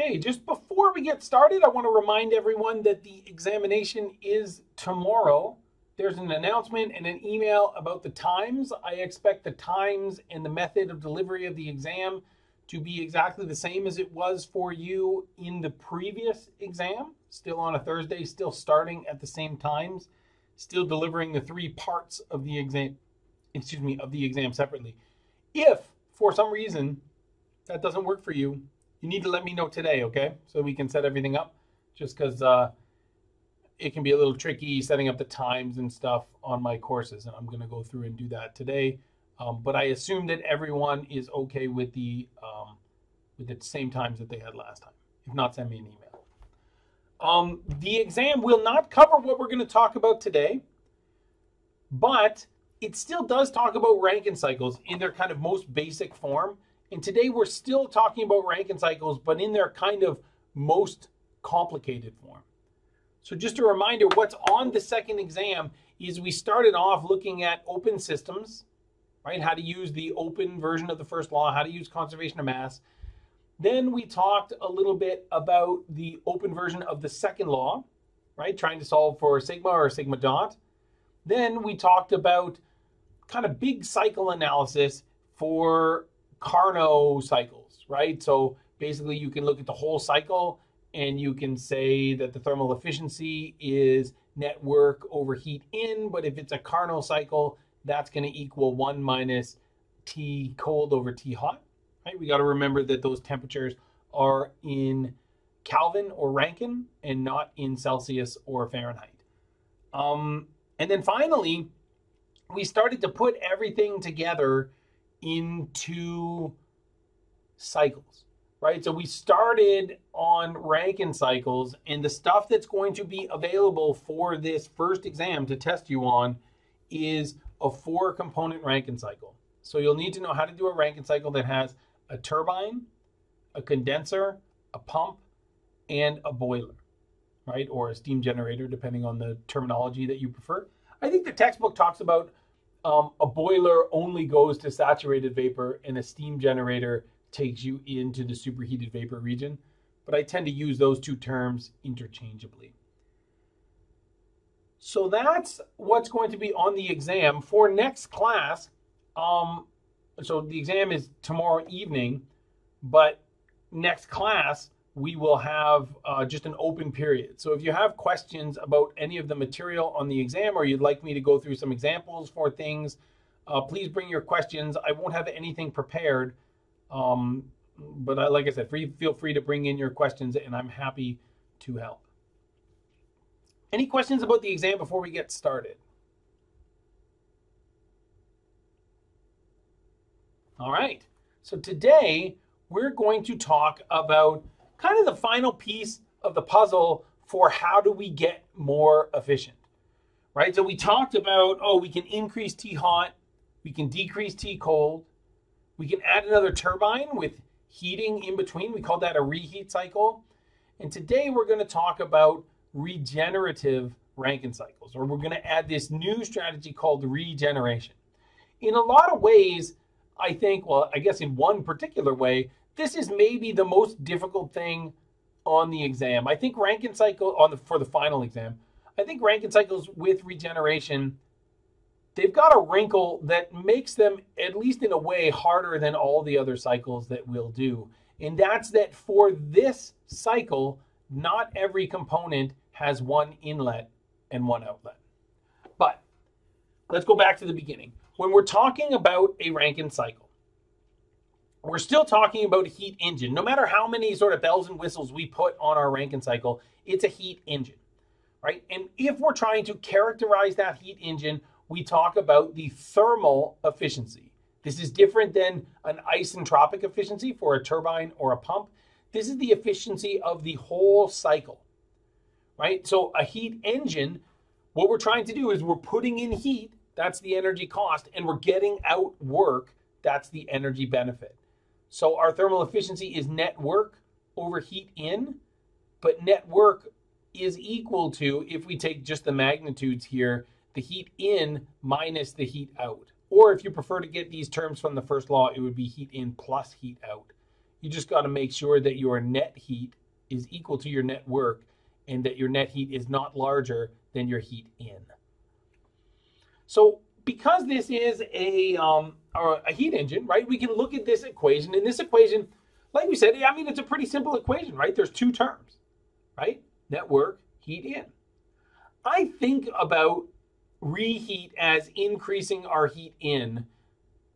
Okay, just before we get started, I want to remind everyone that the examination is tomorrow. There's an announcement and an email about the times. I expect the times and the method of delivery of the exam to be exactly the same as it was for you in the previous exam, still on a Thursday, still starting at the same times, still delivering the three parts of the exam, excuse me, of the exam separately. If for some reason that doesn't work for you, you need to let me know today, okay? So we can set everything up. Just because uh, it can be a little tricky setting up the times and stuff on my courses, and I'm going to go through and do that today. Um, but I assume that everyone is okay with the um, with the same times that they had last time. If not, send me an email. Um, the exam will not cover what we're going to talk about today, but it still does talk about Rankine cycles in their kind of most basic form. And today we're still talking about Rankine cycles, but in their kind of most complicated form. So just a reminder, what's on the second exam is we started off looking at open systems, right? How to use the open version of the first law, how to use conservation of mass. Then we talked a little bit about the open version of the second law, right? Trying to solve for sigma or sigma dot. Then we talked about kind of big cycle analysis for Carnot cycles, right? So basically, you can look at the whole cycle and you can say that the thermal efficiency is net work over heat in, but if it's a Carnot cycle, that's going to equal 1 minus T cold over T hot, right? We got to remember that those temperatures are in Kelvin or Rankine and not in Celsius or Fahrenheit. Um, and then finally, we started to put everything together into cycles, right? So we started on Rankine cycles, and the stuff that's going to be available for this first exam to test you on is a four component Rankine cycle. So you'll need to know how to do a Rankine cycle that has a turbine, a condenser, a pump, and a boiler, right? Or a steam generator, depending on the terminology that you prefer. I think the textbook talks about um, a boiler only goes to saturated vapor and a steam generator takes you into the superheated vapor region. But I tend to use those two terms interchangeably. So that's what's going to be on the exam for next class. Um, so the exam is tomorrow evening, but next class we will have uh, just an open period. So if you have questions about any of the material on the exam or you'd like me to go through some examples for things, uh, please bring your questions. I won't have anything prepared, um, but I, like I said, free, feel free to bring in your questions and I'm happy to help. Any questions about the exam before we get started? All right, so today we're going to talk about kind of the final piece of the puzzle for how do we get more efficient, right? So we talked about, oh, we can increase T hot, we can decrease T cold, we can add another turbine with heating in between. We call that a reheat cycle. And today we're going to talk about regenerative Rankine cycles, or we're going to add this new strategy called regeneration. In a lot of ways, I think, well, I guess in one particular way, this is maybe the most difficult thing on the exam. I think Rankine cycle on the for the final exam. I think Rankine cycles with regeneration they've got a wrinkle that makes them at least in a way harder than all the other cycles that we'll do. And that's that for this cycle, not every component has one inlet and one outlet. But let's go back to the beginning. When we're talking about a Rankine cycle, we're still talking about a heat engine. No matter how many sort of bells and whistles we put on our Rankine cycle, it's a heat engine, right? And if we're trying to characterize that heat engine, we talk about the thermal efficiency. This is different than an isentropic efficiency for a turbine or a pump. This is the efficiency of the whole cycle, right? So a heat engine, what we're trying to do is we're putting in heat, that's the energy cost, and we're getting out work, that's the energy benefit. So our thermal efficiency is net work over heat in, but net work is equal to, if we take just the magnitudes here, the heat in minus the heat out. Or if you prefer to get these terms from the first law, it would be heat in plus heat out You just got to make sure that your net heat is equal to your net work and that your net heat is not larger than your heat in. So because this is a, um, a heat engine, right, we can look at this equation. And this equation, like we said, I mean, it's a pretty simple equation, right? There's two terms, right? Net work, heat in. I think about reheat as increasing our heat in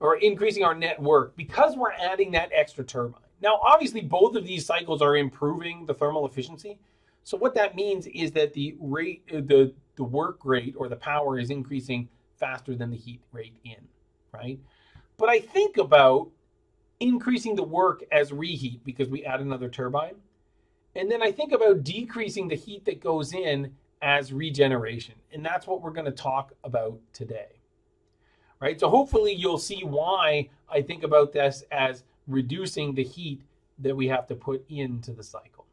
or increasing our net work because we're adding that extra turbine. Now, obviously, both of these cycles are improving the thermal efficiency. So what that means is that the rate, uh, the the work rate or the power is increasing faster than the heat rate in, right? But I think about increasing the work as reheat because we add another turbine. And then I think about decreasing the heat that goes in as regeneration. And that's what we're going to talk about today. Right? So hopefully you'll see why I think about this as reducing the heat that we have to put into the cycle.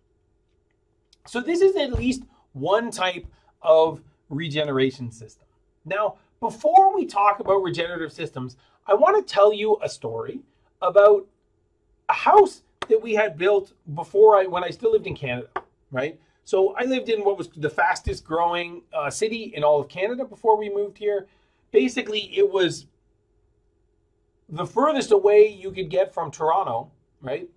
So this is at least one type of regeneration system. Now, before we talk about regenerative systems, I want to tell you a story about a house that we had built before I when I still lived in Canada, right? So I lived in what was the fastest growing uh, city in all of Canada before we moved here. Basically, it was the furthest away you could get from Toronto, right?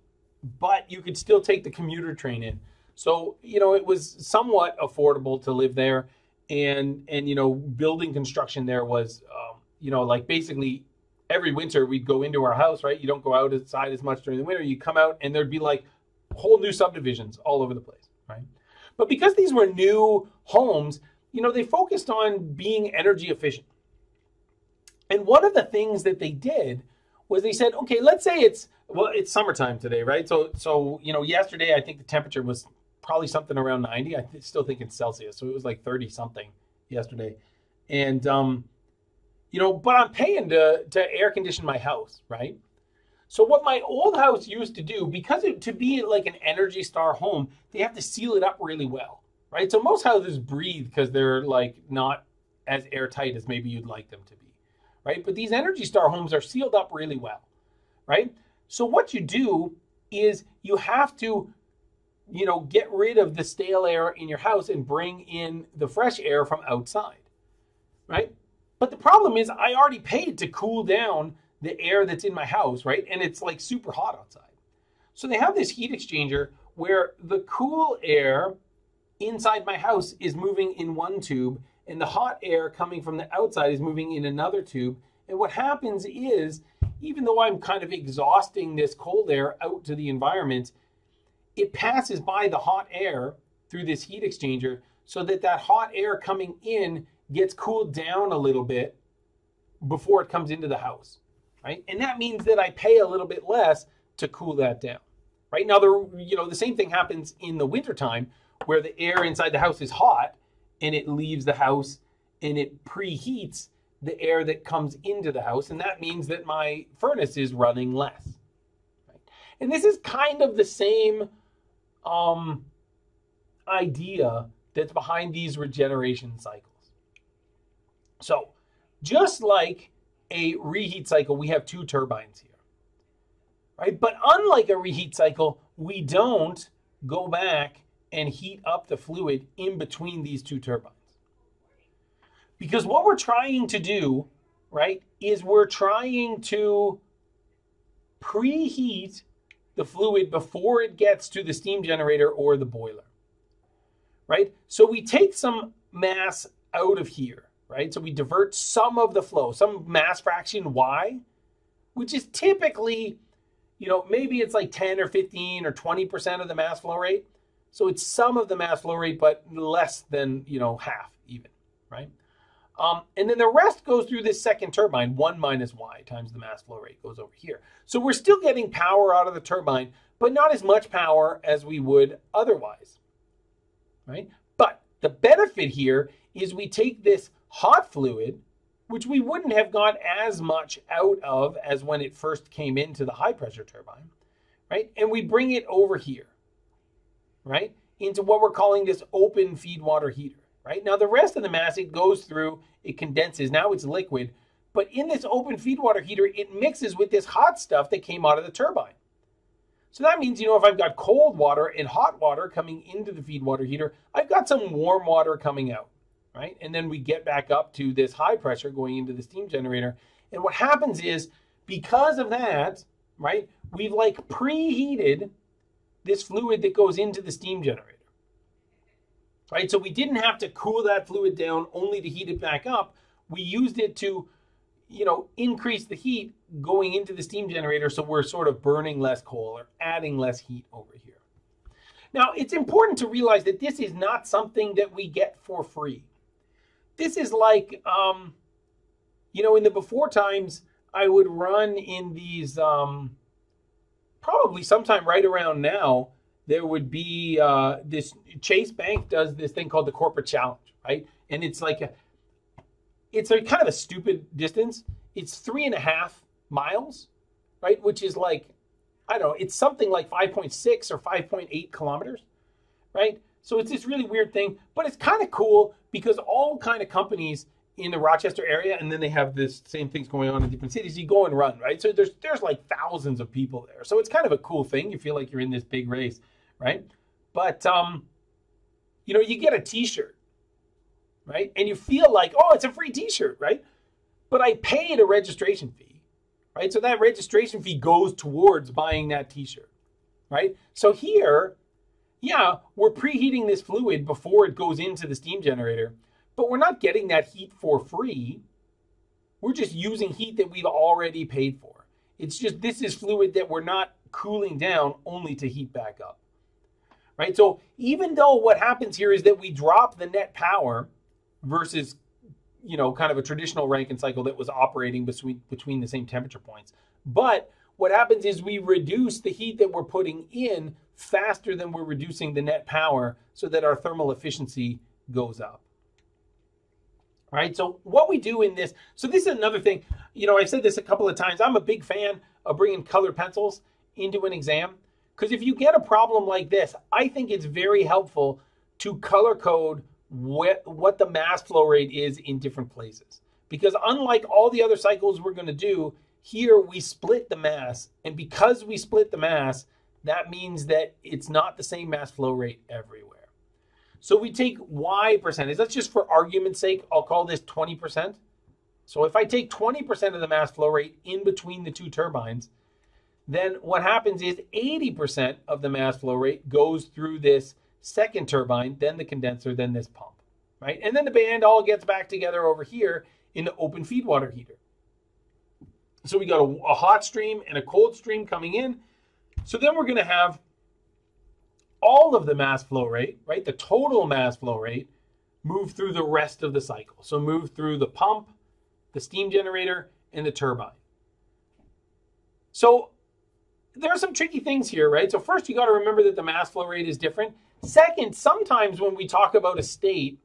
But you could still take the commuter train in. So, you know, it was somewhat affordable to live there. And, and you know, building construction there was, um, you know, like basically every winter we'd go into our house, right? You don't go outside as much during the winter. You come out and there'd be like whole new subdivisions all over the place, right? But because these were new homes, you know, they focused on being energy efficient. And one of the things that they did was they said, okay, let's say it's well, it's summertime today, right? So so you know, yesterday I think the temperature was probably something around 90. I still think it's Celsius, so it was like 30 something yesterday. And um you know, but I'm paying to to air condition my house, right? So what my old house used to do, because it, to be like an Energy Star home, they have to seal it up really well, right? So most houses breathe because they're like not as airtight as maybe you'd like them to be, right? But these Energy Star homes are sealed up really well, right? So what you do is you have to, you know, get rid of the stale air in your house and bring in the fresh air from outside, right? But the problem is I already paid to cool down the air that's in my house, right? And it's like super hot outside. So they have this heat exchanger where the cool air inside my house is moving in one tube and the hot air coming from the outside is moving in another tube. And what happens is, even though I'm kind of exhausting this cold air out to the environment, it passes by the hot air through this heat exchanger so that that hot air coming in gets cooled down a little bit before it comes into the house right? And that means that I pay a little bit less to cool that down, right? Now, the you know the same thing happens in the wintertime where the air inside the house is hot and it leaves the house and it preheats the air that comes into the house, and that means that my furnace is running less. Right? And this is kind of the same um, idea that's behind these regeneration cycles. So, just like a reheat cycle, we have two turbines here, right? But unlike a reheat cycle, we don't go back and heat up the fluid in between these two turbines. Because what we're trying to do, right, is we're trying to preheat the fluid before it gets to the steam generator or the boiler, right? So we take some mass out of here right? So we divert some of the flow, some mass fraction y, which is typically, you know, maybe it's like 10 or 15 or 20% of the mass flow rate. So it's some of the mass flow rate, but less than, you know, half even, right? Um, and then the rest goes through this second turbine, 1 minus y times the mass flow rate goes over here. So we're still getting power out of the turbine, but not as much power as we would otherwise, right? But the benefit here is we take this hot fluid, which we wouldn't have got as much out of as when it first came into the high pressure turbine, right? And we bring it over here, right? Into what we're calling this open feed water heater, right? Now, the rest of the mass, it goes through, it condenses, now it's liquid. But in this open feed water heater, it mixes with this hot stuff that came out of the turbine. So that means, you know, if I've got cold water and hot water coming into the feed water heater, I've got some warm water coming out, right? And then we get back up to this high pressure going into the steam generator. And what happens is because of that, right, we've like preheated this fluid that goes into the steam generator. Right? So we didn't have to cool that fluid down only to heat it back up. We used it to you know, increase the heat going into the steam generator so we're sort of burning less coal or adding less heat over here. Now, it's important to realize that this is not something that we get for free. This is like, um, you know, in the before times, I would run in these, um, probably sometime right around now, there would be uh, this Chase Bank does this thing called the Corporate Challenge, right? And it's like a, it's a kind of a stupid distance. It's three and a half miles, right? Which is like, I don't know, it's something like 5.6 or 5.8 kilometers, right? So it's this really weird thing, but it's kind of cool because all kind of companies in the Rochester area, and then they have this same things going on in different cities. You go and run, right? So there's there's like thousands of people there. So it's kind of a cool thing. You feel like you're in this big race, right? But um, you know, you get a T-shirt, right? And you feel like, oh, it's a free T-shirt, right? But I paid a registration fee, right? So that registration fee goes towards buying that T-shirt, right? So here, yeah, we're preheating this fluid before it goes into the steam generator, but we're not getting that heat for free. We're just using heat that we've already paid for. It's just this is fluid that we're not cooling down only to heat back up. Right? So even though what happens here is that we drop the net power versus you know kind of a traditional Rankine cycle that was operating between between the same temperature points. But what happens is we reduce the heat that we're putting in faster than we're reducing the net power so that our thermal efficiency goes up. Right? So what we do in this, so this is another thing, you know, I've said this a couple of times. I'm a big fan of bringing colored pencils into an exam because if you get a problem like this, I think it's very helpful to color code what, what the mass flow rate is in different places. Because unlike all the other cycles we're going to do, here we split the mass. And because we split the mass, that means that it's not the same mass flow rate everywhere. So we take Y percentage. That's just for argument's sake. I'll call this 20%. So if I take 20% of the mass flow rate in between the two turbines, then what happens is 80% of the mass flow rate goes through this second turbine, then the condenser, then this pump, right? And then the band all gets back together over here in the open feed water heater. So we got a, a hot stream and a cold stream coming in. So then we're going to have all of the mass flow rate, right? The total mass flow rate move through the rest of the cycle. So move through the pump, the steam generator, and the turbine. So there are some tricky things here, right? So first you got to remember that the mass flow rate is different. Second, sometimes when we talk about a state,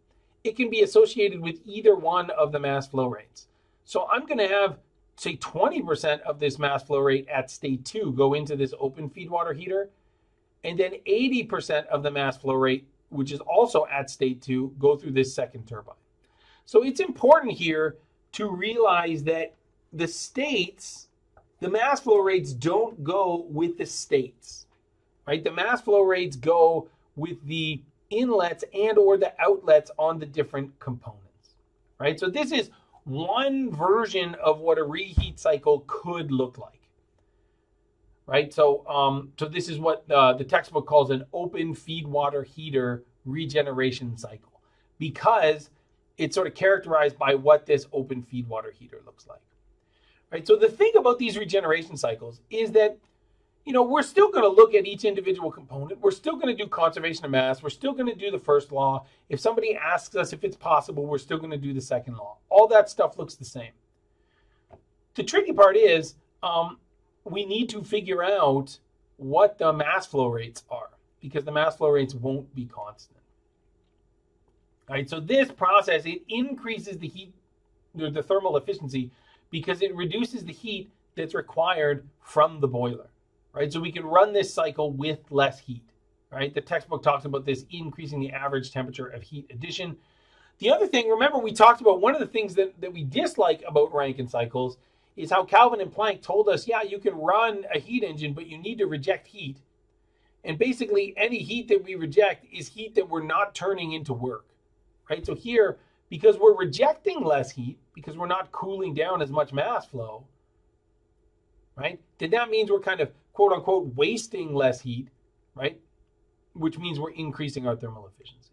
it can be associated with either one of the mass flow rates. So I'm going to have, say, 20% of this mass flow rate at state two go into this open feed water heater, and then 80% of the mass flow rate, which is also at state two, go through this second turbine. So it's important here to realize that the states, the mass flow rates don't go with the states, right? The mass flow rates go with the inlets and or the outlets on the different components, right? So this is one version of what a reheat cycle could look like, right? So, um, so this is what uh, the textbook calls an open feed water heater regeneration cycle because it's sort of characterized by what this open feed water heater looks like, right? So the thing about these regeneration cycles is that you know, we're still going to look at each individual component. We're still going to do conservation of mass. We're still going to do the first law. If somebody asks us if it's possible, we're still going to do the second law. All that stuff looks the same. The tricky part is um, we need to figure out what the mass flow rates are because the mass flow rates won't be constant. All right, so this process, it increases the heat, the thermal efficiency because it reduces the heat that's required from the boiler right? So we can run this cycle with less heat, right? The textbook talks about this increasing the average temperature of heat addition. The other thing, remember, we talked about one of the things that, that we dislike about Rankine cycles is how Kelvin and Planck told us, yeah, you can run a heat engine, but you need to reject heat. And basically, any heat that we reject is heat that we're not turning into work, right? So here, because we're rejecting less heat, because we're not cooling down as much mass flow, right? Then that means we're kind of quote unquote wasting less heat, right? Which means we're increasing our thermal efficiency,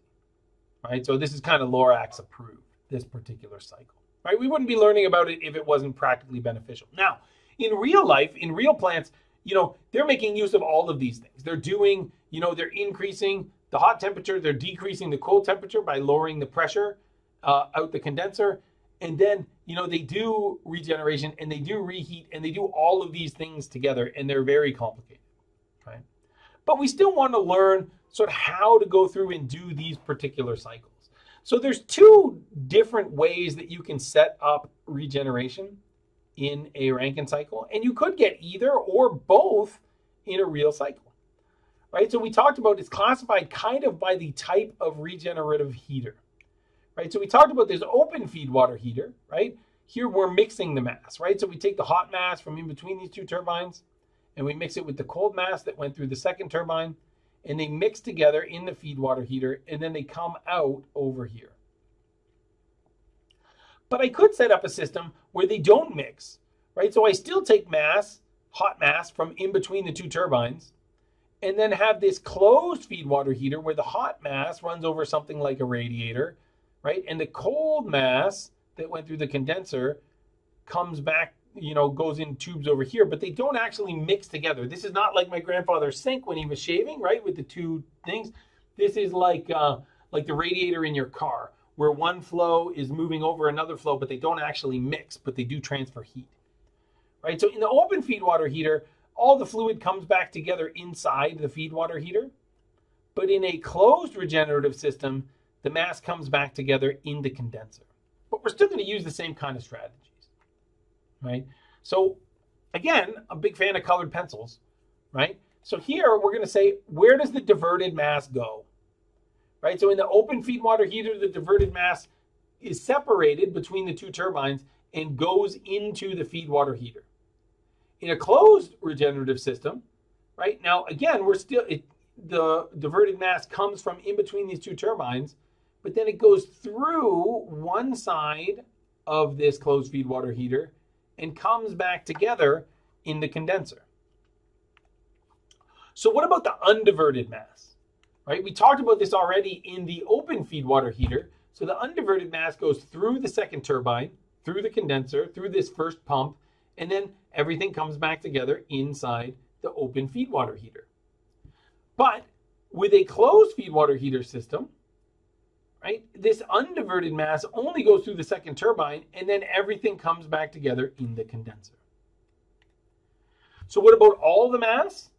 right? So this is kind of Lorax approved, this particular cycle, right? We wouldn't be learning about it if it wasn't practically beneficial. Now, in real life, in real plants, you know, they're making use of all of these things. They're doing, you know, they're increasing the hot temperature, they're decreasing the cold temperature by lowering the pressure uh, out the condenser. And then, you know, they do regeneration and they do reheat and they do all of these things together and they're very complicated, right? But we still want to learn sort of how to go through and do these particular cycles. So there's two different ways that you can set up regeneration in a Rankine cycle, and you could get either or both in a real cycle. Right? So we talked about it's classified kind of by the type of regenerative heater. Right? So we talked about this open feed water heater, right? Here we're mixing the mass, right? So we take the hot mass from in between these two turbines and we mix it with the cold mass that went through the second turbine and they mix together in the feed water heater and then they come out over here. But I could set up a system where they don't mix, right? So I still take mass, hot mass from in between the two turbines, and then have this closed feed water heater where the hot mass runs over something like a radiator, right? And the cold mass that went through the condenser comes back, you know, goes in tubes over here, but they don't actually mix together. This is not like my grandfather's sink when he was shaving, right? With the two things. This is like uh, like the radiator in your car where one flow is moving over another flow, but they don't actually mix, but they do transfer heat. Right? So in the open feed water heater, all the fluid comes back together inside the feed water heater. But in a closed regenerative system, the mass comes back together in the condenser. But we're still going to use the same kind of strategies. Right? So again, a big fan of colored pencils, right? So here we're going to say, where does the diverted mass go? right? So in the open feed water heater, the diverted mass is separated between the two turbines and goes into the feed water heater. In a closed regenerative system, right? Now, again, we're still, it, the diverted mass comes from in between these two turbines, but then it goes through one side of this closed feed water heater and comes back together in the condenser. So, what about the undiverted mass? right? We talked about this already in the open feed water heater. So the undiverted mass goes through the second turbine, through the condenser, through this first pump, and then everything comes back together inside the open feed water heater. But with a closed feed water heater system, right, this undiverted mass only goes through the second turbine and then everything comes back together in the condenser. So what about all the mass?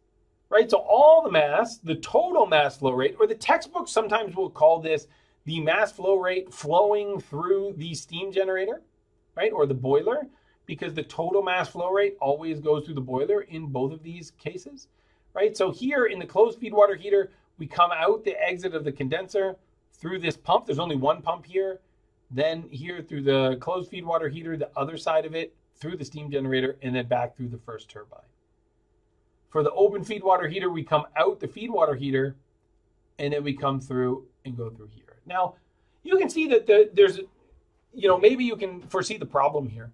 right? So all the mass, the total mass flow rate, or the textbook sometimes will call this the mass flow rate flowing through the steam generator, right? Or the boiler, because the total mass flow rate always goes through the boiler in both of these cases, right? So here in the closed feed water heater, we come out the exit of the condenser through this pump. There's only one pump here. Then here through the closed feed water heater, the other side of it, through the steam generator, and then back through the first turbine. For the open feed water heater, we come out the feed water heater and then we come through and go through here. Now, you can see that the, there's, you know, maybe you can foresee the problem here,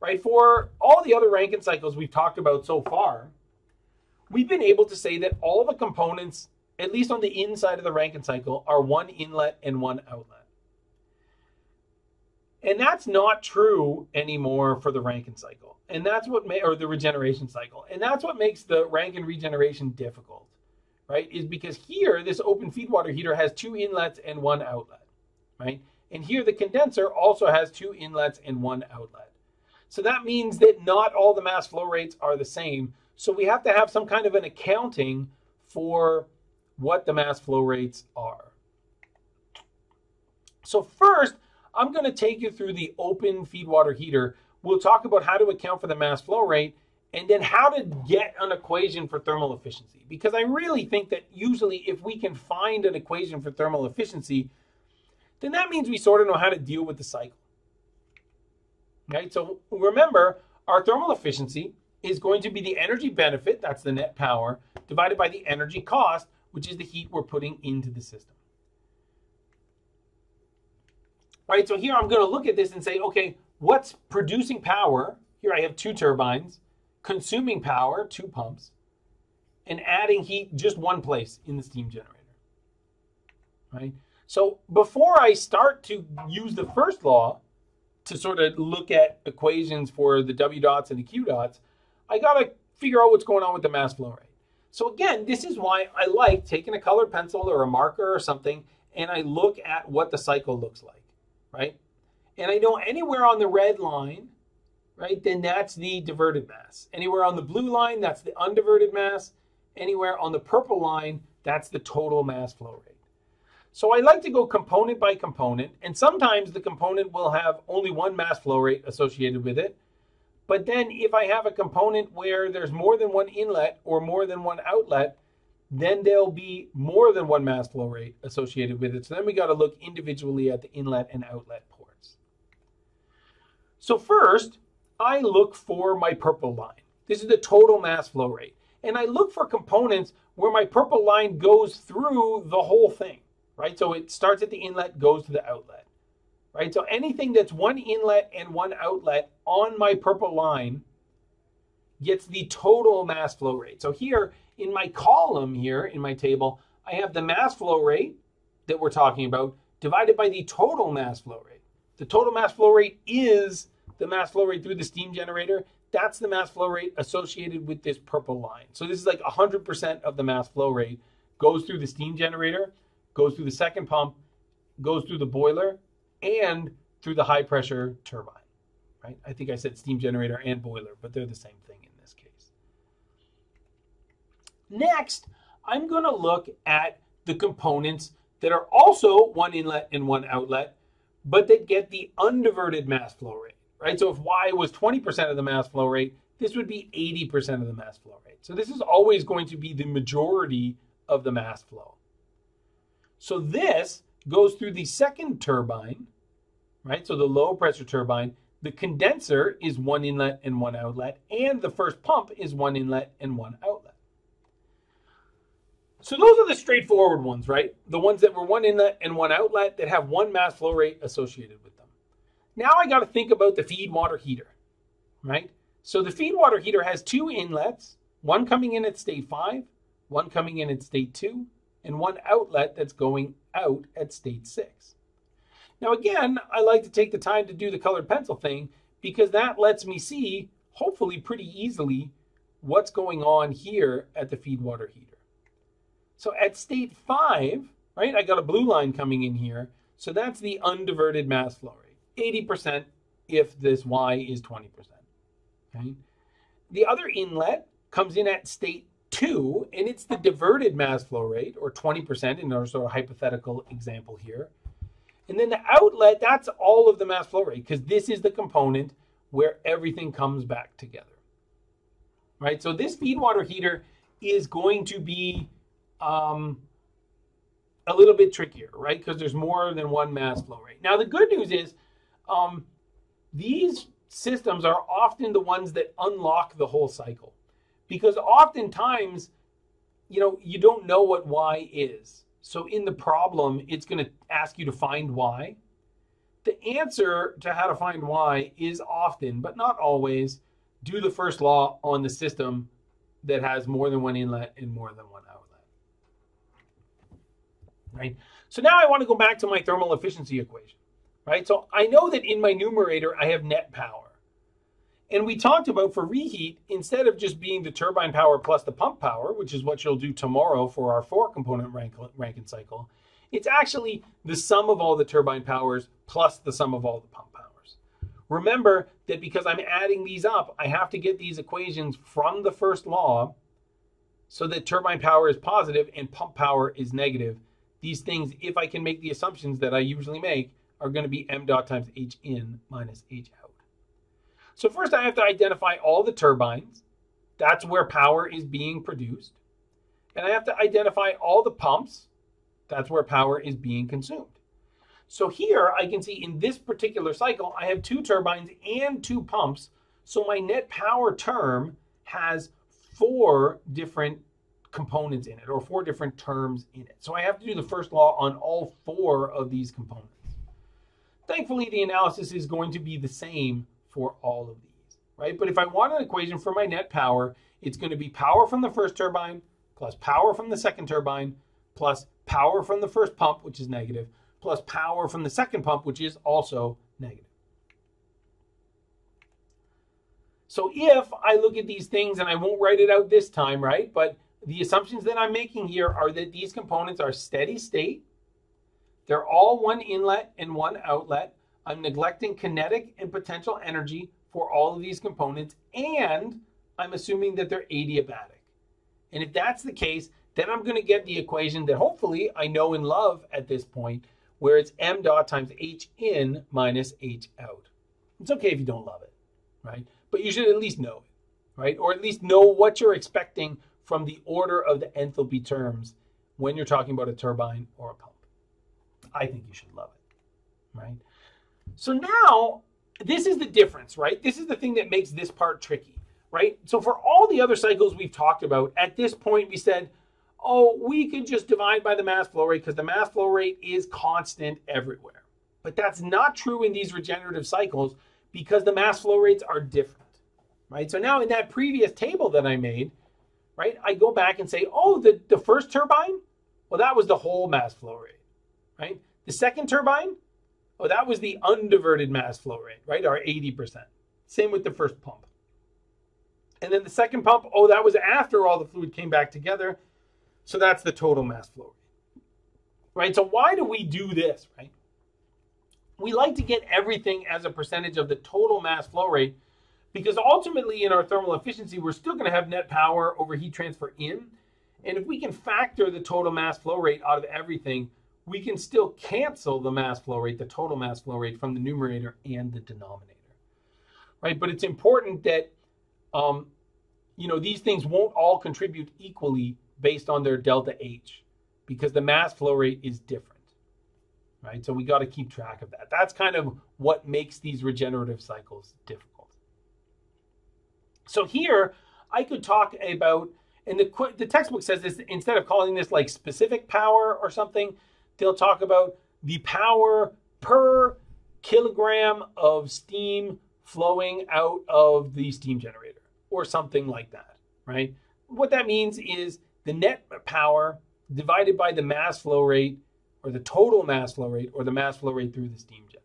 right? For all the other Rankine cycles we've talked about so far, we've been able to say that all the components, at least on the inside of the Rankine cycle, are one inlet and one outlet. And that's not true anymore for the Rankine cycle. And that's what may or the regeneration cycle. And that's what makes the Rankine regeneration difficult right? Is because here this open feed water heater has two inlets and one outlet right? And here the condenser also has two inlets and one outlet. So that means that not all the mass flow rates are the same. So we have to have some kind of an accounting for what the mass flow rates are so first i'm going to take you through the open feed water heater We'll talk about how to account for the mass flow rate and then how to get an equation for thermal efficiency. Because I really think that usually if we can find an equation for thermal efficiency, then that means we sort of know how to deal with the cycle. Right? So remember, our thermal efficiency is going to be the energy benefit, that's the net power, divided by the energy cost, which is the heat we're putting into the system. All right, so here I'm going to look at this and say, okay, what's producing power? Here I have two turbines, consuming power, two pumps, and adding heat just one place in the steam generator. Right? So before I start to use the first law to sort of look at equations for the W dots and the Q dots, I got to figure out what's going on with the mass flow rate. So again, this is why I like taking a colored pencil or a marker or something and I look at what the cycle looks like, right? And I know anywhere on the red line, right, then that's the diverted mass. Anywhere on the blue line, that's the undiverted mass. Anywhere on the purple line, that's the total mass flow rate. So I like to go component by component, and sometimes the component will have only one mass flow rate associated with it, but then if I have a component where there's more than one inlet or more than one outlet, then there'll be more than one mass flow rate associated with it. So then we got to look individually at the inlet and outlet ports. So first, I look for my purple line. This is the total mass flow rate. And I look for components where my purple line goes through the whole thing, right? So it starts at the inlet, goes to the outlet right? So anything that's one inlet and one outlet on my purple line gets the total mass flow rate. So here in my column here in my table, I have the mass flow rate that we're talking about divided by the total mass flow rate. The total mass flow rate is the mass flow rate through the steam generator. That's the mass flow rate associated with this purple line. So this is like 100% of the mass flow rate goes through the steam generator, goes through the second pump, goes through the boiler, and through the high pressure turbine, right? I think I said steam generator and boiler, but they're the same thing in this case. Next, I'm going to look at the components that are also one inlet and one outlet, but that get the undiverted mass flow rate, right? So if Y was 20% of the mass flow rate, this would be 80% of the mass flow rate. So this is always going to be the majority of the mass flow. So this goes through the second turbine, right? So the low pressure turbine, the condenser is one inlet and one outlet, and the first pump is one inlet and one outlet. So those are the straightforward ones, right? The ones that were one inlet and one outlet that have one mass flow rate associated with them. Now I got to think about the feed water heater, right? So the feed water heater has two inlets, one coming in at state 5, one coming in at state 2, and one outlet that's going out at state 6. Now again, I like to take the time to do the colored pencil thing because that lets me see, hopefully pretty easily, what's going on here at the feed water heater. So at state 5, right, I got a blue line coming in here. So that's the undiverted mass flow rate, 80% if this Y is 20%. Okay? The other inlet comes in at state two, and it's the diverted mass flow rate, or 20% in our sort of hypothetical example here. And then the outlet, that's all of the mass flow rate, because this is the component where everything comes back together. Right? So this feed water heater is going to be um, a little bit trickier, right? Because there's more than one mass flow rate. Now, the good news is um, these systems are often the ones that unlock the whole cycle because oftentimes, you know, you don't know what y is. So in the problem, it's going to ask you to find y. The answer to how to find y is often, but not always, do the first law on the system that has more than one inlet and more than one outlet. Right? So now I want to go back to my thermal efficiency equation. Right? So I know that in my numerator I have net power. And we talked about for reheat, instead of just being the turbine power plus the pump power, which is what you'll do tomorrow for our four component Rankine cycle, it's actually the sum of all the turbine powers plus the sum of all the pump powers. Remember that because I'm adding these up, I have to get these equations from the first law so that turbine power is positive and pump power is negative. These things, if I can make the assumptions that I usually make, are going to be m dot times h in minus h out. So first I have to identify all the turbines. That's where power is being produced. And I have to identify all the pumps. That's where power is being consumed. So here I can see in this particular cycle, I have two turbines and two pumps. So my net power term has four different components in it or four different terms in it. So I have to do the first law on all four of these components. Thankfully, the analysis is going to be the same for all of these, right? But if I want an equation for my net power, it's going to be power from the first turbine plus power from the second turbine plus power from the first pump, which is negative, plus power from the second pump, which is also negative. So if I look at these things, and I won't write it out this time, right? But the assumptions that I'm making here are that these components are steady state. They're all one inlet and one outlet. I'm neglecting kinetic and potential energy for all of these components, and I'm assuming that they're adiabatic. And if that's the case, then I'm going to get the equation that hopefully I know and love at this point, where it's m dot times h in minus h out. It's okay if you don't love it, right? But you should at least know it, right? Or at least know what you're expecting from the order of the enthalpy terms when you're talking about a turbine or a pump. I think you should love it, right? So now this is the difference, right? This is the thing that makes this part tricky, right? So for all the other cycles we've talked about, at this point we said, oh, we can just divide by the mass flow rate because the mass flow rate is constant everywhere. But that's not true in these regenerative cycles because the mass flow rates are different, right? So now in that previous table that I made, right, I go back and say, oh, the, the first turbine, well, that was the whole mass flow rate, right? The second turbine, oh, that was the undiverted mass flow rate, right, our 80%. Same with the first pump. And then the second pump, oh, that was after all the fluid came back together. So that's the total mass flow rate. Right? So why do we do this, right? We like to get everything as a percentage of the total mass flow rate because ultimately in our thermal efficiency, we're still going to have net power over heat transfer in. And if we can factor the total mass flow rate out of everything, we can still cancel the mass flow rate, the total mass flow rate from the numerator and the denominator. Right? But it's important that um, you know these things won't all contribute equally based on their delta H because the mass flow rate is different. Right? So we got to keep track of that. That's kind of what makes these regenerative cycles difficult. So here I could talk about and the the textbook says this instead of calling this like specific power or something, they'll talk about the power per kilogram of steam flowing out of the steam generator or something like that, right? What that means is the net power divided by the mass flow rate or the total mass flow rate or the mass flow rate through the steam generator.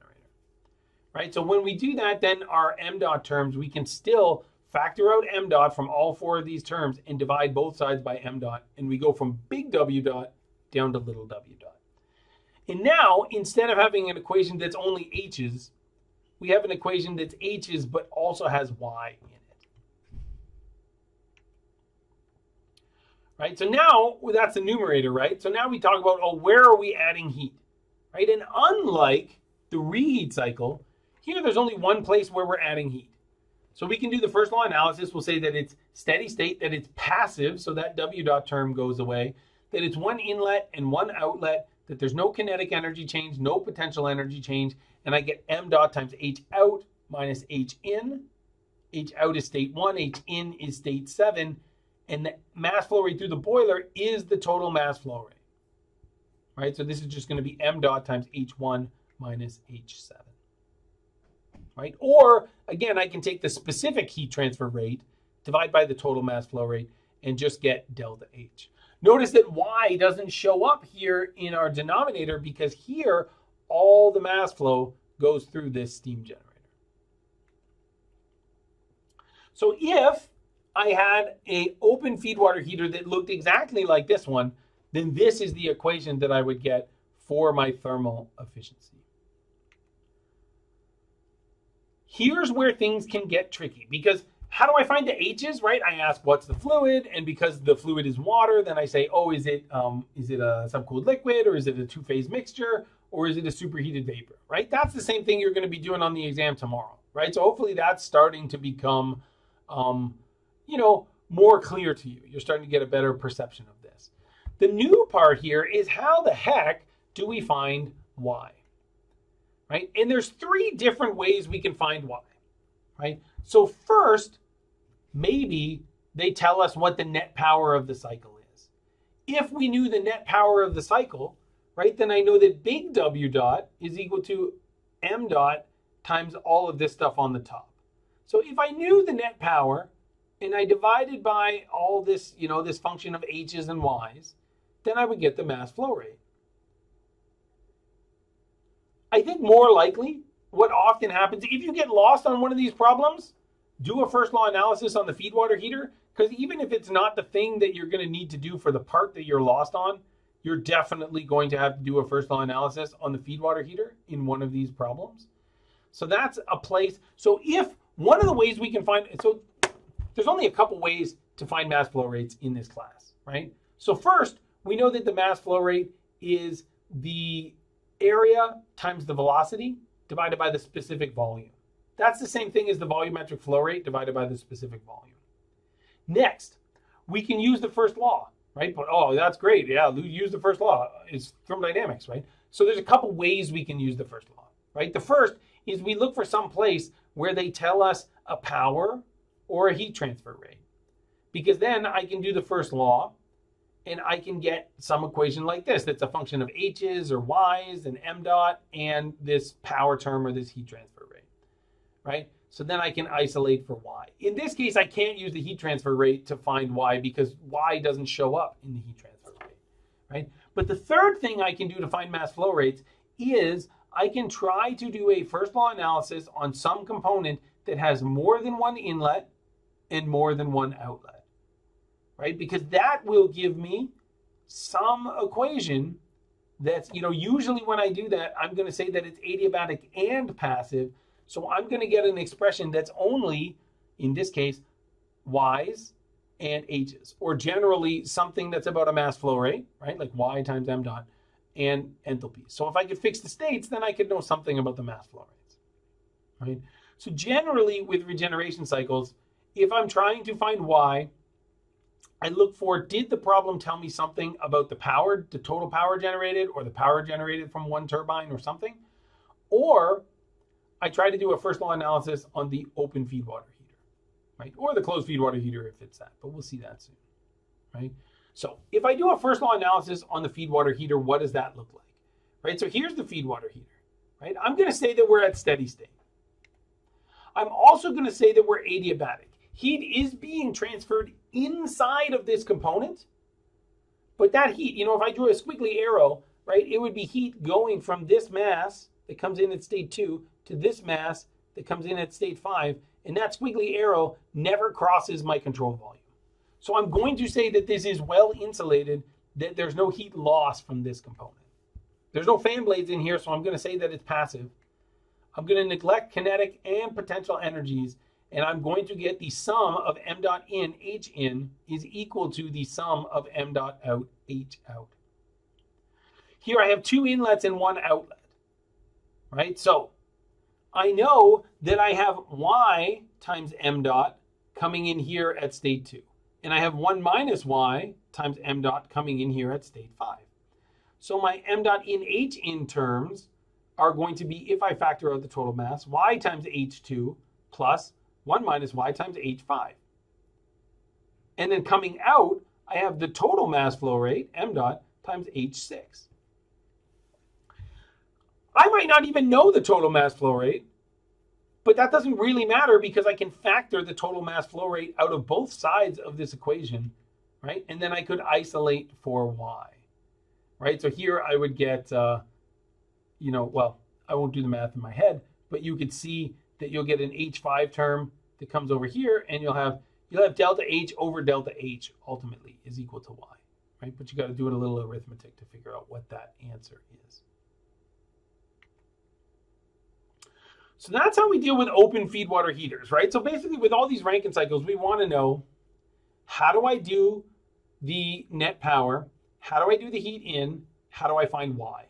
Right? So when we do that, then our m dot terms, we can still factor out m dot from all four of these terms and divide both sides by m dot. And we go from big W dot down to little w dot. And now, instead of having an equation that's only h's, we have an equation that's h's but also has y in it. right? So now well, that's the numerator, right? So now we talk about, oh, where are we adding heat, right? And unlike the reheat cycle, here there's only one place where we're adding heat. So we can do the first law analysis. We'll say that it's steady state, that it's passive, so that W dot term goes away, that it's one inlet and one outlet, that there's no kinetic energy change, no potential energy change, and I get M dot times H out minus H in. H out is state one, H in is state seven, and the mass flow rate through the boiler is the total mass flow rate. Right? So this is just going to be m dot times h1 minus h7. Right? Or, again, I can take the specific heat transfer rate, divide by the total mass flow rate, and just get delta H. Notice that Y doesn't show up here in our denominator because here all the mass flow goes through this steam generator. So if I had a open feed water heater that looked exactly like this one, then this is the equation that I would get for my thermal efficiency. Here's where things can get tricky because how do I find the H's, right? I ask what's the fluid, and because the fluid is water, then I say, oh, is it um, is it a subcooled liquid, or is it a two-phase mixture, or is it a superheated vapor, right? That's the same thing you're going to be doing on the exam tomorrow, right? So hopefully that's starting to become um, you know, more clear to you. You're starting to get a better perception of this. The new part here is how the heck do we find y? Right? And there's three different ways we can find y. Right? So first, maybe they tell us what the net power of the cycle is. If we knew the net power of the cycle, right, then I know that big W dot is equal to M dot times all of this stuff on the top. So if I knew the net power and I divided by all this, you know, this function of H's and Y's, then I would get the mass flow rate. I think more likely what often happens if you get lost on one of these problems, do a first law analysis on the feed water heater because even if it's not the thing that you're going to need to do for the part that you're lost on, you're definitely going to have to do a first law analysis on the feed water heater in one of these problems. So that's a place. So if one of the ways we can find so there's only a couple ways to find mass flow rates in this class, right? So first, we know that the mass flow rate is the area times the velocity divided by the specific volume. That's the same thing as the volumetric flow rate divided by the specific volume. Next, we can use the first law, right? But oh, that's great. Yeah, use the first law. It's thermodynamics, right? So there's a couple ways we can use the first law, right? The first is we look for some place where they tell us a power or a heat transfer rate. Because then I can do the first law and I can get some equation like this that's a function of H's or Y's and M dot and this power term or this heat transfer rate, right? So then I can isolate for Y. In this case, I can't use the heat transfer rate to find Y because Y doesn't show up in the heat transfer rate, right? But the third thing I can do to find mass flow rates is I can try to do a first law analysis on some component that has more than one inlet and more than one outlet, right? Because that will give me some equation that's, you know, usually when I do that, I'm going to say that it's adiabatic and passive. So I'm going to get an expression that's only, in this case, Y's and H's, or generally something that's about a mass flow rate, right? Like Y times M dot and enthalpy. So if I could fix the states, then I could know something about the mass flow rates, right? So generally with regeneration cycles, if I'm trying to find y, I look for did the problem tell me something about the power, the total power generated, or the power generated from one turbine or something? Or I try to do a first law analysis on the open feed water heater, right? Or the closed feed water heater if it's that, but we'll see that soon, right? So if I do a first law analysis on the feed water heater, what does that look like? Right? So here's the feed water heater, right? I'm going to say that we're at steady state. I'm also going to say that we're adiabatic. Heat is being transferred inside of this component, but that heat, you know, if I drew a squiggly arrow, right, it would be heat going from this mass that comes in at state two to this mass that comes in at state five, and that squiggly arrow never crosses my control volume. So I'm going to say that this is well insulated, that there's no heat loss from this component. There's no fan blades in here, so I'm going to say that it's passive. I'm going to neglect kinetic and potential energies, and I'm going to get the sum of m dot in h in is equal to the sum of m dot out h out. Here I have two inlets and one outlet, right? So I know that I have y times m dot coming in here at state two and I have 1 minus y times m dot coming in here at state 5. So my m dot in h in terms are going to be, if I factor out the total mass, y times h2 plus 1 minus y times h5. And then coming out, I have the total mass flow rate, m dot, times h6. I might not even know the total mass flow rate but that doesn't really matter because I can factor the total mass flow rate out of both sides of this equation, right? And then I could isolate for y, right? So here I would get, uh, you know, well, I won't do the math in my head, but you could see that you'll get an h5 term that comes over here, and you'll have you'll have delta h over delta h ultimately is equal to y, right? But you got to do it a little arithmetic to figure out what that answer is. So that's how we deal with open feed water heaters, right? So basically with all these Rankine cycles, we want to know how do I do the net power? How do I do the heat in? How do I find Y,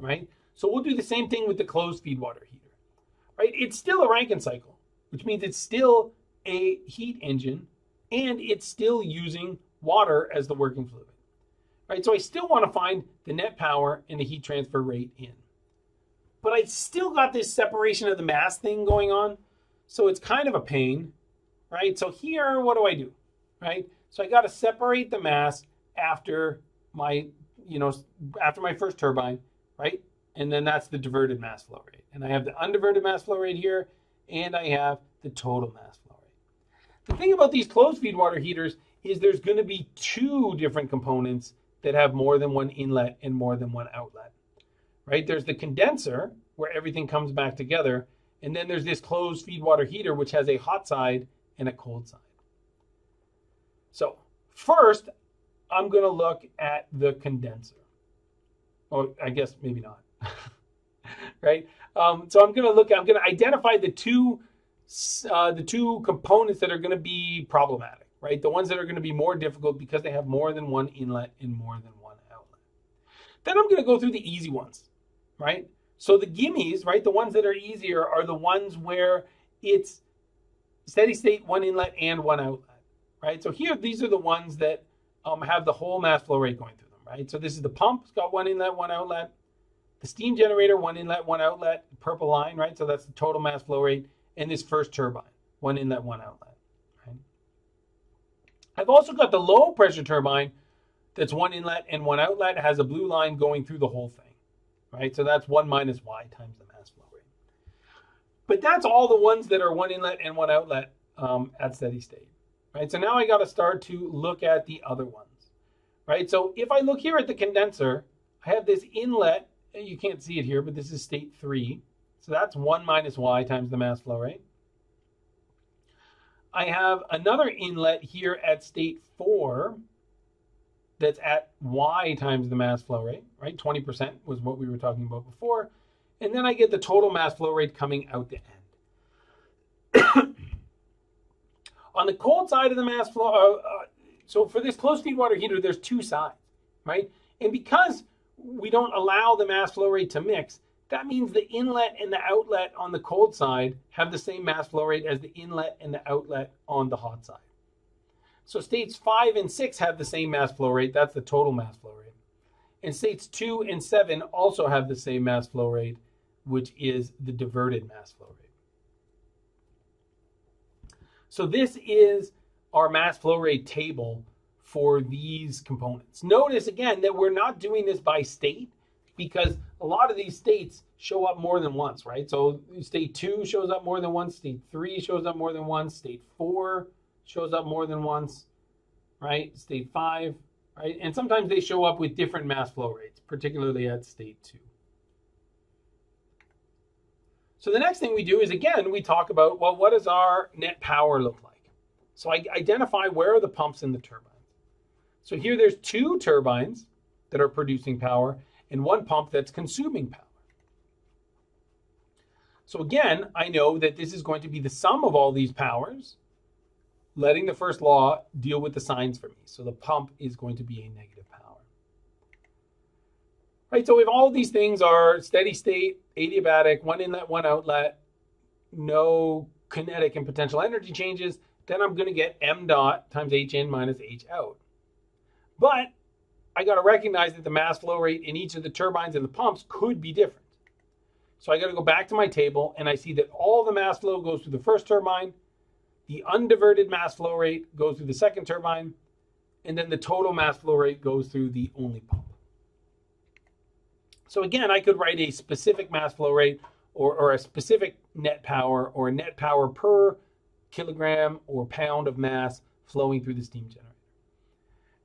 right? So we'll do the same thing with the closed feed water heater, right? It's still a Rankine cycle, which means it's still a heat engine and it's still using water as the working fluid, right? So I still want to find the net power and the heat transfer rate in but I still got this separation of the mass thing going on. So it's kind of a pain, right? So here, what do I do, right? So I got to separate the mass after my, you know, after my first turbine, right? And then that's the diverted mass flow rate. And I have the undiverted mass flow rate here, and I have the total mass flow rate. The thing about these closed feed water heaters is there's going to be two different components that have more than one inlet and more than one outlet, right? There's the condenser where everything comes back together, and then there's this closed feed water heater which has a hot side and a cold side. So first, I'm going to look at the condenser. Oh, I guess maybe not. right? Um, so I'm going to look. I'm going to identify the two uh, the two components that are going to be problematic. Right? The ones that are going to be more difficult because they have more than one inlet and more than one outlet. Then I'm going to go through the easy ones. Right? So the gimmies, right? The ones that are easier are the ones where it's steady state, one inlet and one outlet. Right? So here, these are the ones that um, have the whole mass flow rate going through them. Right? So this is the pump. It's got one inlet, one outlet the steam generator, one inlet, one outlet, purple line, right? So that's the total mass flow rate. And this first turbine, one inlet, one outlet. I've also got the low pressure turbine that's one inlet and one outlet, has a blue line going through the whole thing, right? So that's one minus y times the mass flow rate. But that's all the ones that are one inlet and one outlet um, at steady state, right? So now I got to start to look at the other ones, right? So if I look here at the condenser, I have this inlet you can't see it here, but this is state 3. So that's 1 minus y times the mass flow rate. I have another inlet here at state 4 that's at y times the mass flow rate, right? 20% was what we were talking about before. And then I get the total mass flow rate coming out the end. On the cold side of the mass flow, uh, uh, so for this closed feed water heater, there's two sides, right? And because we don't allow the mass flow rate to mix, that means the inlet and the outlet on the cold side have the same mass flow rate as the inlet and the outlet on the hot side. So states 5 and 6 have the same mass flow rate. That's the total mass flow rate. And states 2 and 7 also have the same mass flow rate, which is the diverted mass flow rate. So this is our mass flow rate table for these components. Notice again that we're not doing this by state because a lot of these states show up more than once, right? So state two shows up more than once, state three shows up more than once, state four shows up more than once, right? State five, right? And sometimes they show up with different mass flow rates, particularly at state two. So the next thing we do is again, we talk about, well, what does our net power look like? So I identify where are the pumps in the turbine. So here there's two turbines that are producing power and one pump that's consuming power. So again, I know that this is going to be the sum of all these powers, letting the first law deal with the signs for me. So the pump is going to be a negative power. Right, so if all these things are steady state, adiabatic, one inlet, one outlet, no kinetic and potential energy changes, then I'm going to get m dot times h in minus h out. But I got to recognize that the mass flow rate in each of the turbines and the pumps could be different. So I got to go back to my table and I see that all the mass flow goes through the first turbine, the undiverted mass flow rate goes through the second turbine, and then the total mass flow rate goes through the only pump. So again, I could write a specific mass flow rate or, or a specific net power or net power per kilogram or pound of mass flowing through the steam generator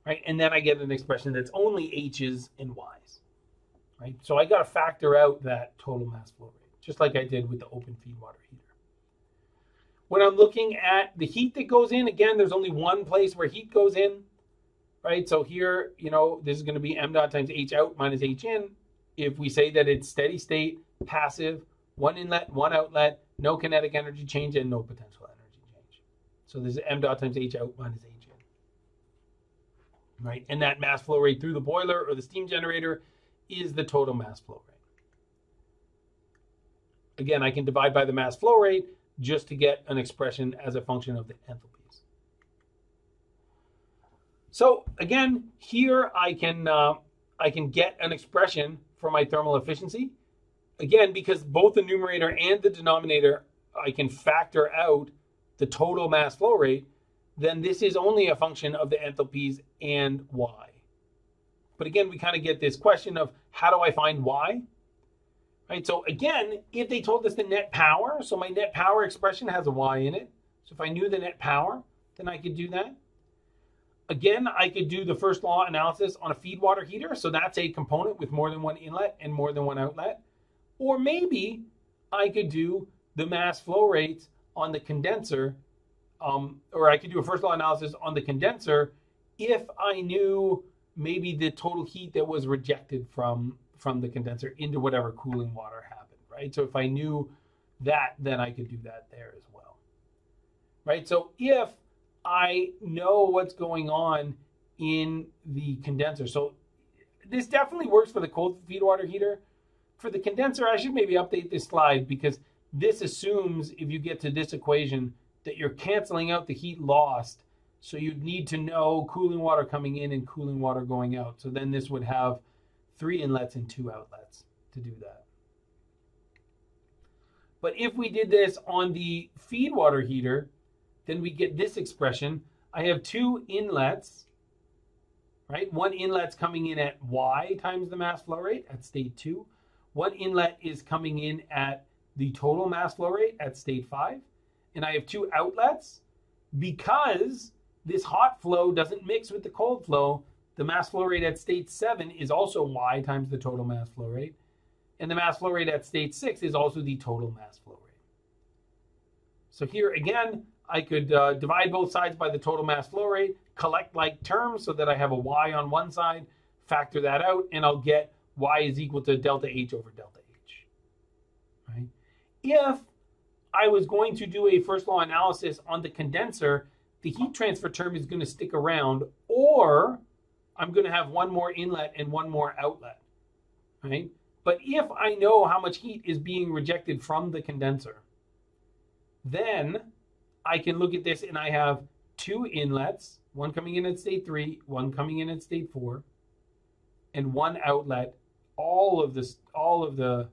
right? And then I get an expression that's only H's and Y's, right? So I got to factor out that total mass flow rate, just like I did with the open feed water heater. When I'm looking at the heat that goes in, again, there's only one place where heat goes in, right? So here, you know, this is going to be m dot times h out minus h in. If we say that it's steady state, passive, one inlet, one outlet, no kinetic energy change, and no potential energy change. So this is m dot times h out minus h in, right? And that mass flow rate through the boiler or the steam generator is the total mass flow rate. Again, I can divide by the mass flow rate just to get an expression as a function of the enthalpies. So again, here I can uh, I can get an expression for my thermal efficiency. Again, because both the numerator and the denominator I can factor out the total mass flow rate, then this is only a function of the enthalpies and y. But again, we kind of get this question of how do I find y? Right, so again, if they told us the net power, so my net power expression has a y in it. So if I knew the net power, then I could do that. Again, I could do the first law analysis on a feed water heater. So that's a component with more than one inlet and more than one outlet. Or maybe I could do the mass flow rates on the condenser, um, or I could do a first law analysis on the condenser if I knew maybe the total heat that was rejected from from the condenser into whatever cooling water happened, right? So if I knew that, then I could do that there as well, right? So if I know what's going on in the condenser, so this definitely works for the cold feed water heater. For the condenser, I should maybe update this slide because this assumes if you get to this equation that you're canceling out the heat lost. So you'd need to know cooling water coming in and cooling water going out. So then this would have three inlets and two outlets to do that. But if we did this on the feed water heater, then we get this expression. I have two inlets, right? One inlet's coming in at y times the mass flow rate at state two. One inlet is coming in at the total mass flow rate at state five. And I have two outlets because this hot flow doesn't mix with the cold flow. The mass flow rate at state seven is also y times the total mass flow rate. And the mass flow rate at state six is also the total mass flow rate. So here again, I could uh, divide both sides by the total mass flow rate, collect like terms so that I have a y on one side, factor that out, and I'll get y is equal to delta H over delta H. Right? If I was going to do a first law analysis on the condenser, the heat transfer term is going to stick around, or I'm going to have one more inlet and one more outlet. Right? But if I know how much heat is being rejected from the condenser, then I can look at this and I have two inlets, one coming in at state three, one coming in at state four, and one outlet. All of this, all of the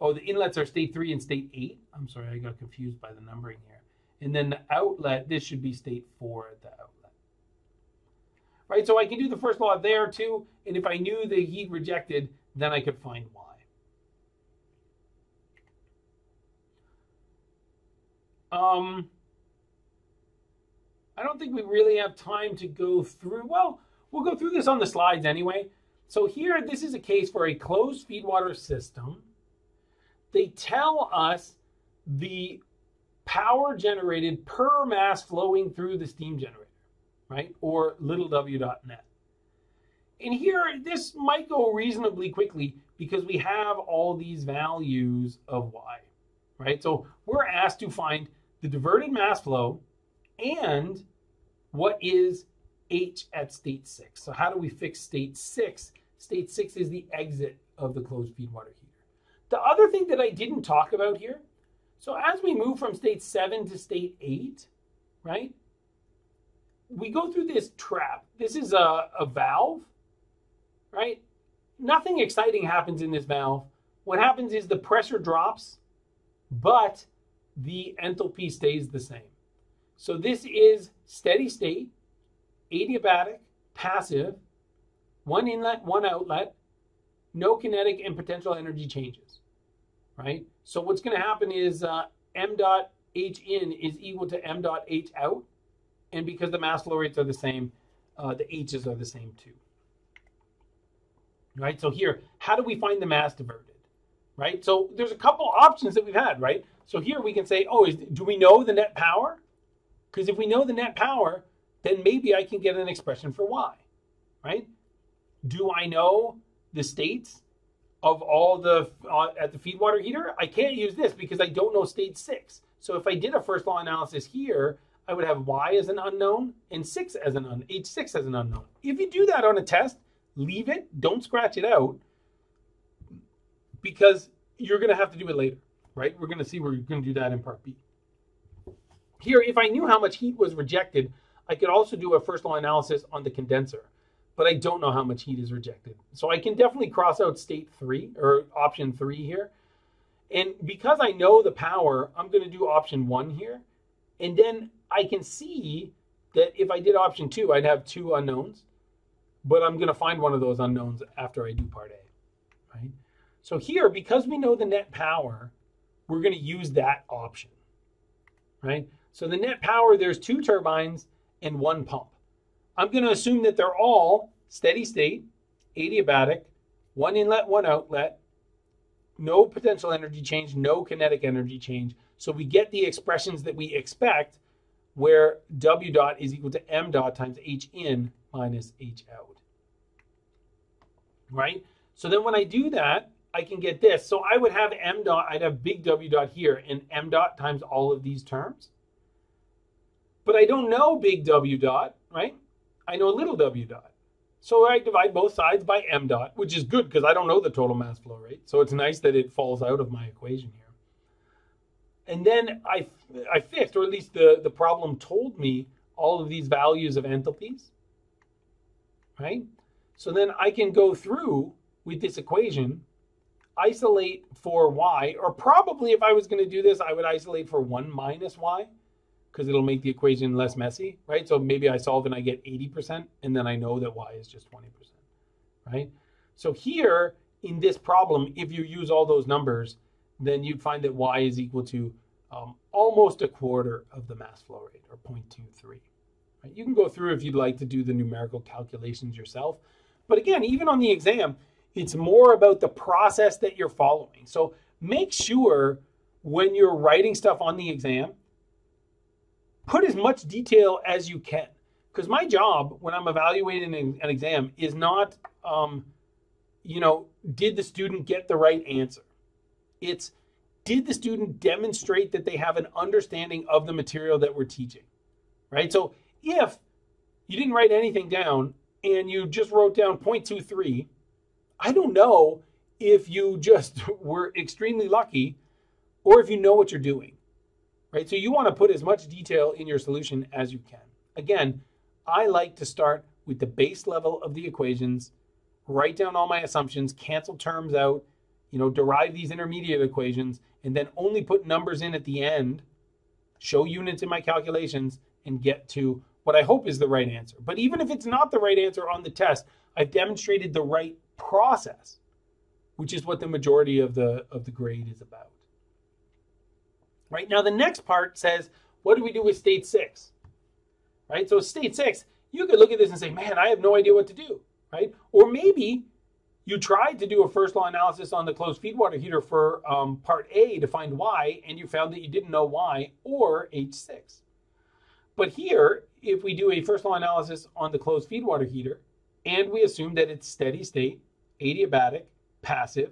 Oh, the inlets are state three and state eight. I'm sorry, I got confused by the numbering here. And then the outlet, this should be state four at the outlet. Right, so I can do the first law there too. And if I knew the heat rejected, then I could find y. Um, I don't think we really have time to go through. Well, we'll go through this on the slides anyway. So here, this is a case for a closed feedwater system they tell us the power generated per mass flowing through the steam generator, right? Or little w.net. And here, this might go reasonably quickly because we have all these values of y, right? So we're asked to find the diverted mass flow and what is h at state 6. So how do we fix state 6? State 6 is the exit of the closed feed water heater. The other thing that I didn't talk about here, so as we move from state seven to state eight, right? We go through this trap. This is a, a valve, right? Nothing exciting happens in this valve. What happens is the pressure drops, but the enthalpy stays the same. So this is steady state, adiabatic, passive, one inlet, one outlet, no kinetic and potential energy changes, right? So what's going to happen is uh, m dot h in is equal to m dot h out, and because the mass flow rates are the same, uh, the h's are the same too. Right. So here, how do we find the mass diverted? Right. So there's a couple options that we've had. Right. So here we can say, oh, is, do we know the net power? Because if we know the net power, then maybe I can get an expression for y. Right. Do I know the states of all the uh, at the feed water heater, I can't use this because I don't know state six. So if I did a first law analysis here, I would have y as an unknown and six as an un h6 as an unknown. If you do that on a test, leave it, don't scratch it out, because you're going to have to do it later, right? We're going to see we're going to do that in part B. Here, if I knew how much heat was rejected, I could also do a first law analysis on the condenser but I don't know how much heat is rejected. So I can definitely cross out state three or option three here. And because I know the power, I'm going to do option one here. And then I can see that if I did option two, I'd have two unknowns. But I'm going to find one of those unknowns after I do part A, right? So here, because we know the net power, we're going to use that option, right? So the net power, there's two turbines and one pump. I'm going to assume that they're all steady state, adiabatic, one inlet, one outlet, no potential energy change, no kinetic energy change. So we get the expressions that we expect where W dot is equal to M dot times H in minus H out. Right? So then when I do that, I can get this. So I would have M dot, I'd have big W dot here and M dot times all of these terms. But I don't know big W dot, right? I know little w dot. So I divide both sides by m dot, which is good because I don't know the total mass flow rate. So it's nice that it falls out of my equation here. And then I, I fixed, or at least the, the problem told me all of these values of enthalpies, right? So then I can go through with this equation, isolate for y, or probably if I was going to do this, I would isolate for 1 minus y because it'll make the equation less messy, right? So maybe I solve and I get 80%, and then I know that y is just 20%, right? So here in this problem, if you use all those numbers, then you'd find that y is equal to um, almost a quarter of the mass flow rate, or 0.23. Right? You can go through if you'd like to do the numerical calculations yourself. But again, even on the exam, it's more about the process that you're following. So make sure when you're writing stuff on the exam put as much detail as you can. Because my job when I'm evaluating an, exam is not, um, you know, did the student get the right answer? It's did the student demonstrate that they have an understanding of the material that we're teaching? Right? So if you didn't write anything down and you just wrote down 0.23, I don't know if you just were extremely lucky or if you know what you're doing right? So you want to put as much detail in your solution as you can. Again, I like to start with the base level of the equations, write down all my assumptions, cancel terms out, you know, derive these intermediate equations, and then only put numbers in at the end, show units in my calculations, and get to what I hope is the right answer. But even if it's not the right answer on the test, I've demonstrated the right process, which is what the majority of the of the grade is about right? Now the next part says, what do we do with state six? Right? So state six, you could look at this and say, man, I have no idea what to do, right? Or maybe you tried to do a first law analysis on the closed feed water heater for um, part A to find Y, and you found that you didn't know Y or H6. But here, if we do a first law analysis on the closed feed water heater, and we assume that it's steady state, adiabatic, passive,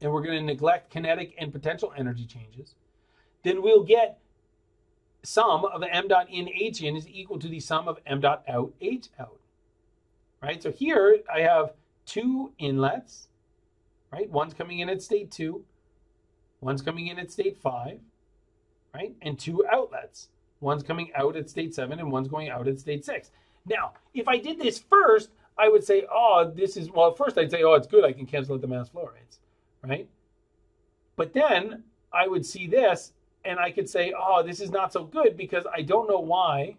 and we're going to neglect kinetic and potential energy changes, then we'll get sum of the m dot in h in is equal to the sum of m dot out h out. Right? So here I have two inlets, right? One's coming in at state two, one's coming in at state five, right? And two outlets. One's coming out at state seven and one's going out at state six. Now, if I did this first, I would say, oh, this is, well, first I'd say, oh, it's good. I can cancel out the mass flow rates, right? But then I would see this and I could say, oh, this is not so good because I don't know Y,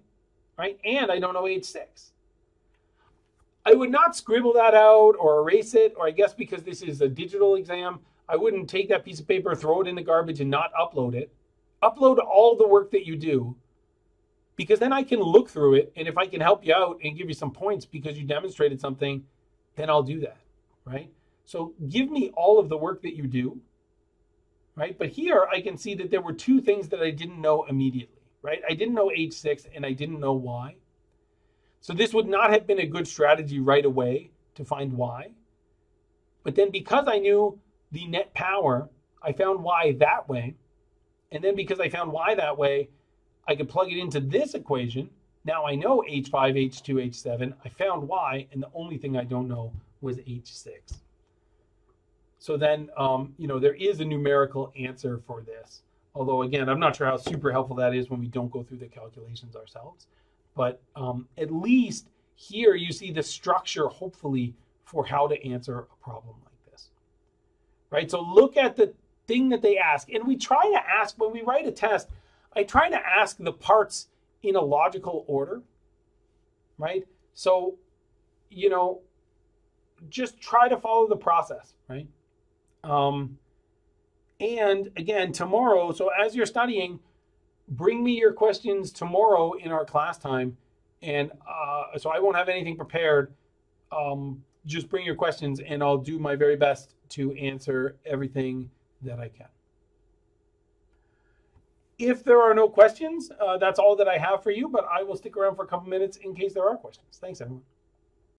right? And I don't know H6. I would not scribble that out or erase it, or I guess because this is a digital exam, I wouldn't take that piece of paper, throw it in the garbage, and not upload it. Upload all the work that you do because then I can look through it. And if I can help you out and give you some points because you demonstrated something, then I'll do that, right? So give me all of the work that you do right? But here I can see that there were two things that I didn't know immediately, right? I didn't know H6 and I didn't know Y. So this would not have been a good strategy right away to find Y. But then because I knew the net power, I found Y that way. And then because I found Y that way, I could plug it into this equation. Now I know H5, H2, H7. I found Y, and the only thing I don't know was H6. So then, um, you know, there is a numerical answer for this. Although, again, I'm not sure how super helpful that is when we don't go through the calculations ourselves. But um, at least here you see the structure, hopefully, for how to answer a problem like this. Right? So look at the thing that they ask. And we try to ask when we write a test, I try to ask the parts in a logical order, right? So, you know, just try to follow the process, right? Um, and again, tomorrow, so as you're studying, bring me your questions tomorrow in our class time. And uh, so I won't have anything prepared. Um, just bring your questions and I'll do my very best to answer everything that I can. If there are no questions, uh, that's all that I have for you, but I will stick around for a couple minutes in case there are questions. Thanks, everyone.